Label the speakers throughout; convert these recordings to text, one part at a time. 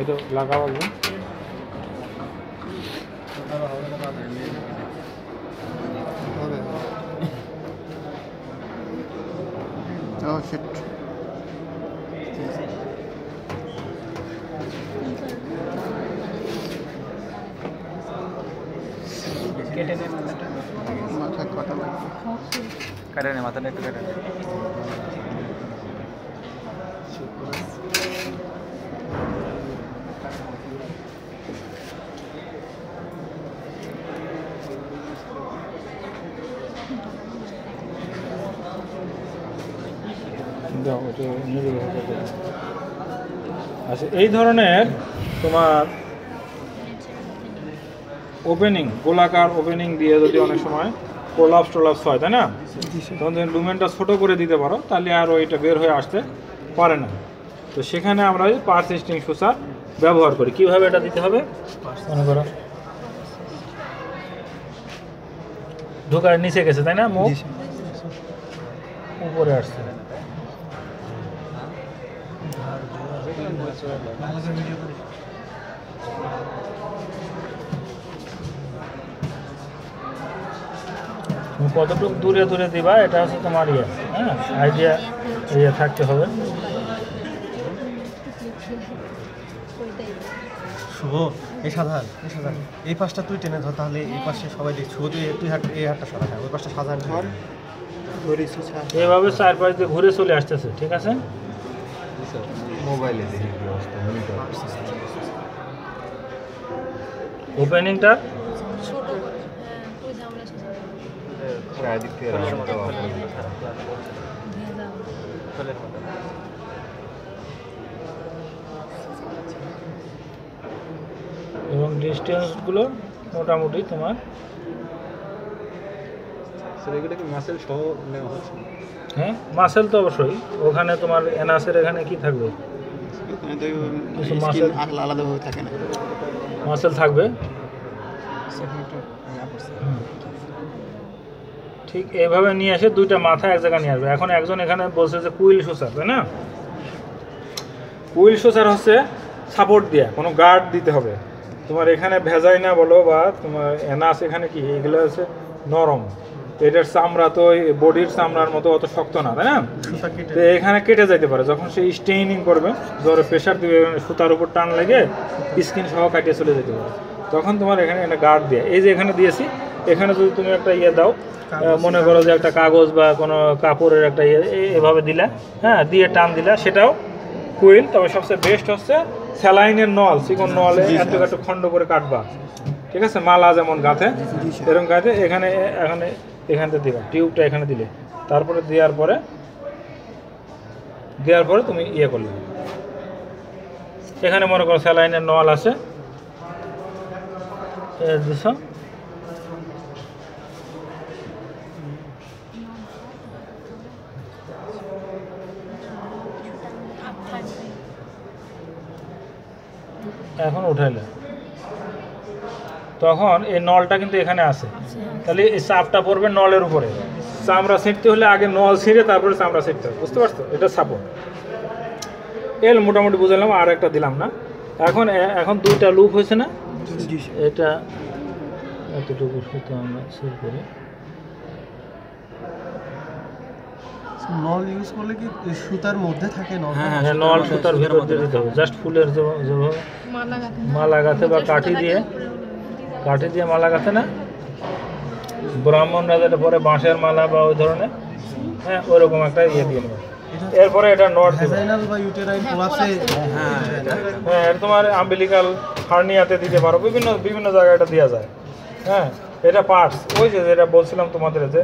Speaker 1: এটা লাগাও একদম
Speaker 2: হবে ও শিট
Speaker 3: কেটে নেন মাথাটা
Speaker 2: মাথা কাটা লাগবে
Speaker 3: কেটে নে মাথাটা একটু কেটে নে
Speaker 1: দাও, ওটা নিয়ে যাব, ওটা করে। আচ্ছা এই ধরনের তোমার ওপেনিং গোলাকার ওপেনিং দিয়ে যদি অনেক সময় কোলাপস টোলাপস হয় তাই না? তখন তুমি লুমেনটা ছোটো করে দিতে পারো তাহলে আর ওইটা বের হয়ে আসতে পারে না। তো সেখানে আমরা ওই পারসিস্টিং সুসার ব্যবহার করি। কীভাবে এটা দিতে হবে? মনে করো। ঢোকার নিচে গেছে তাই না মুখ? উপরে আসছে। কতটুকু দূরে দূরে দিবা এটা হচ্ছে তোমার ইয়ে হ্যাঁ? আইডিয়া ইয়ে থাকতে হবে।
Speaker 4: শুভ এই সাধারণ এই সাধারণ এই পাশটা তুই টেনে ধর তাহলে এই পাশে সবাই দেখছি। শুভ তুই তুই হাট এই হাটটা সরা হ্যাঁ ওই পাশটা সাধারণ ধর
Speaker 2: ধরেছি ছাড়
Speaker 1: এভাবে চার পাঁচ দিয়ে ঘুরে চলে আসতেছে ঠিক আছে?
Speaker 3: মোবাইলে দেখি কি অবস্থা মনিটর
Speaker 1: ওপেনিংটা
Speaker 5: ছোট করে হ্যাঁ
Speaker 3: মতো
Speaker 1: এবং ডিস্টেন্সগুলো মোটামুটি তোমার?
Speaker 3: স্যার এগুলো মাসেল সহ নেওয়া হচ্ছে।
Speaker 1: হ্যাঁ? মাসেল তো অবশ্যই। ওখানে তোমার এনআসের এখানে কি থাকবে? কিছু মাসেল-
Speaker 2: আলাদাভাবে থাকে না।
Speaker 1: মাসেল থাকবে? ঠিক এইভাবে নিয়ে এসে দুইটা মাথা এক জায়গায় নিয়ে আসবে। এখন একজন এখানে বলছে যে কুইল সোসার তাই না? কুইল সোসার হচ্ছে সাপোর্ট দিয়ে কোনো গার্ড দিতে হবে। তোমার এখানে ভেজাই না বলো বা তোমার এনাস এখানে কি এগুলো হচ্ছে নরম। এটার চামড়া তো বডির চামড়ার মতো অত শক্ত না তাই না? তো এখানে কেটে যাইতে পারে। যখন সে স্টেইনিং করবে জোরে প্রেশার দিবে সুতার উপর টান লেগে স্কিন সহ কাটিয়ে চলে যেতে পারে। তখন তোমার এখানে একটা গার্ড দিয়ে। এই যে এখানে দিয়েছি এখানে যদি তুমি একটা ইয়ে দাও মনে করো যে একটা কাগজ বা কোনো কাপড়ের একটা ইয়ে এভাবে দিলা হ্যাঁ দিয়ে টান দিলা সেটাও কুইল তবে সবচেয়ে বেস্ট হচ্ছে স্যালাইনের নল চিকন নলে এত এত খণ্ড করে কাটবা। ঠিক আছে? মালা যেমন গাঁথে এরকম গাঁথে এখানে এখানে এখানতে দিবা টিউবটা এখানে দিলে। তারপরে দেওয়ার পরে দেওয়ার পরে তুমি ইয়ে করলে। এখানে মনে করো স্যালাইনের নল আছে।
Speaker 5: থাকবে
Speaker 1: এখন উঠাইলে। তখন এই নলটা কিন্তু এখানে আছে। তাহলে এই চাপটা পড়বে নলের উপরে। চামড়া ছিঁড়তে হলে আগে নল ছিঁড়ে তারপরে চামড়া ছিঁড়তে হবে বুঝতে পারছ? এটা সাপোর্ট এল মোটামুটি বুঝালাম আর একটা দিলাম না। এখন এখন দুইটা লুপ হয়েছে না? এটা এতটুকু সুতো আমরা সেভ করি
Speaker 4: নল ইউজ করলে কি সুতার মধ্যে থাকে নল?
Speaker 3: হ্যাঁ,
Speaker 1: হ্যাঁ নল সুতার ভিতর দিতে হবে। জাস্ট ফুলের
Speaker 5: মালা গাঁথে
Speaker 1: বা কাঠি দিয়ে। কাঠি দিয়ে মালা গাঁথে না? ব্রাহ্মণরা যেটা পরে বাঁশের মালা বা ওই ধরনের? হ্যাঁ ওরকম একটা ইয়ে দিয়ে নেবে। এরপরে এটা নট
Speaker 4: কোলাপসে
Speaker 1: হ্যাঁ এর তোমার আম্বিলিকাল হার্নিয়াতে দিতে পারো। বিভিন্ন বিভিন্ন জায়গায় এটা দেওয়া যায়। হ্যাঁ এটা পার্টস ওই যে যেটা বলছিলাম তোমাদের যে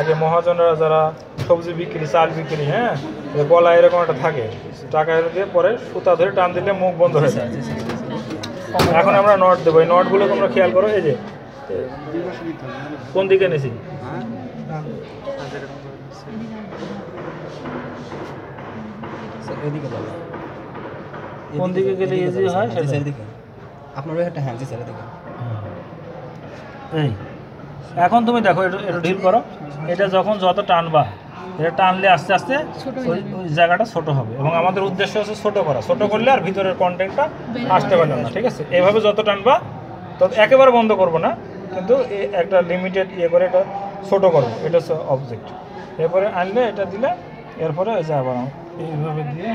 Speaker 1: আগে মহাজনরা যারা সবজি বিক্রি চাল বিক্রি হ্যাঁ যে গলা এরকম একটা থাকে। টাকা দিয়ে পরে সুতা ধরে টান দিলে মুখ বন্ধ হয়ে যায়। এখন আমরা নট দেবো। এই নটগুলো তোমরা খেয়াল করো এই যে কোন দিকে নিছি?
Speaker 3: এদিকে
Speaker 1: কোন দিকে গেলে ইজি হয় সেটা?
Speaker 3: এদিকে। আপনার একটা হ্যাঁ জি
Speaker 1: এই এখন তুমি দেখো এটা ঢিল করো। এটা যখন যত টানবা এটা টানলে আস্তে আস্তে ওই জায়গাটা ছোট হবে এবং আমাদের উদ্দেশ্য হচ্ছে ছোট করা। ছোট করলে আর ভিতরের কন্টেন্টটা আসতে পারবে না ঠিক আছে? এভাবে যত টানবা তত একেবারে বন্ধ করব না কিন্তু একটা লিমিটেড ইয়ে করে এটা ছোট করব। এটা হচ্ছে অবজেক্ট এরপরে আনলে এটা দিলে এরপরে ওই যে আবার এইভাবে দিয়ে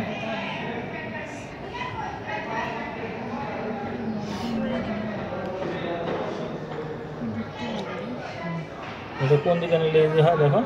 Speaker 1: কোন দিকে নিলে হয় দেখো।